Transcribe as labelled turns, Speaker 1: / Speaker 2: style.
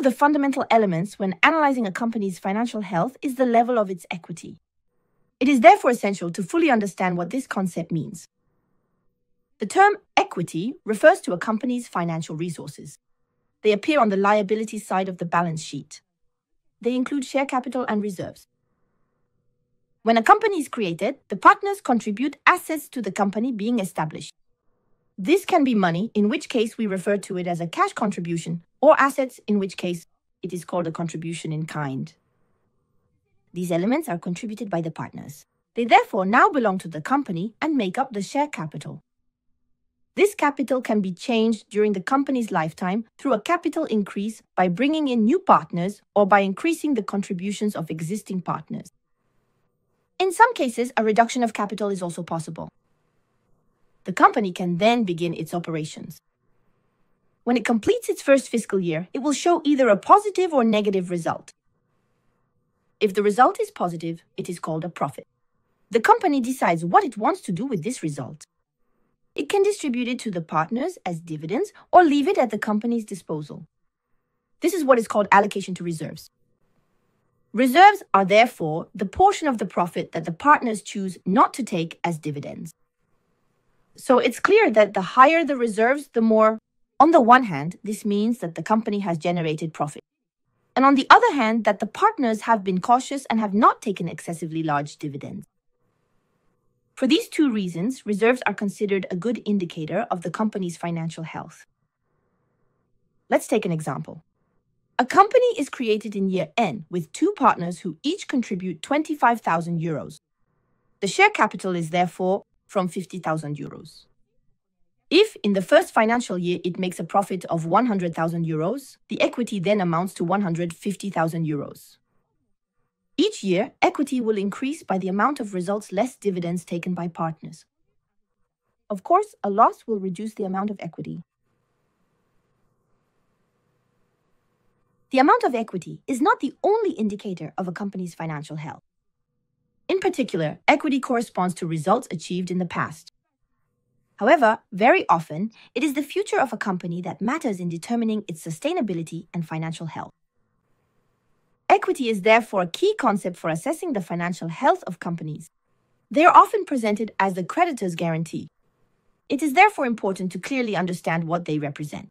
Speaker 1: of the fundamental elements when analyzing a company's financial health is the level of its equity. It is therefore essential to fully understand what this concept means. The term equity refers to a company's financial resources. They appear on the liability side of the balance sheet. They include share capital and reserves. When a company is created, the partners contribute assets to the company being established. This can be money, in which case we refer to it as a cash contribution, or assets, in which case it is called a contribution in kind. These elements are contributed by the partners. They therefore now belong to the company and make up the share capital. This capital can be changed during the company's lifetime through a capital increase by bringing in new partners or by increasing the contributions of existing partners. In some cases, a reduction of capital is also possible. The company can then begin its operations. When it completes its first fiscal year, it will show either a positive or negative result. If the result is positive, it is called a profit. The company decides what it wants to do with this result. It can distribute it to the partners as dividends or leave it at the company's disposal. This is what is called allocation to reserves. Reserves are therefore the portion of the profit that the partners choose not to take as dividends. So it's clear that the higher the reserves, the more. On the one hand, this means that the company has generated profit. And on the other hand, that the partners have been cautious and have not taken excessively large dividends. For these two reasons, reserves are considered a good indicator of the company's financial health. Let's take an example. A company is created in year N with two partners who each contribute 25,000 euros. The share capital is therefore from 50,000 euros. If in the first financial year it makes a profit of 100,000 euros, the equity then amounts to 150,000 euros. Each year, equity will increase by the amount of results less dividends taken by partners. Of course, a loss will reduce the amount of equity. The amount of equity is not the only indicator of a company's financial health. In particular, equity corresponds to results achieved in the past. However, very often, it is the future of a company that matters in determining its sustainability and financial health. Equity is therefore a key concept for assessing the financial health of companies. They are often presented as the creditor's guarantee. It is therefore important to clearly understand what they represent.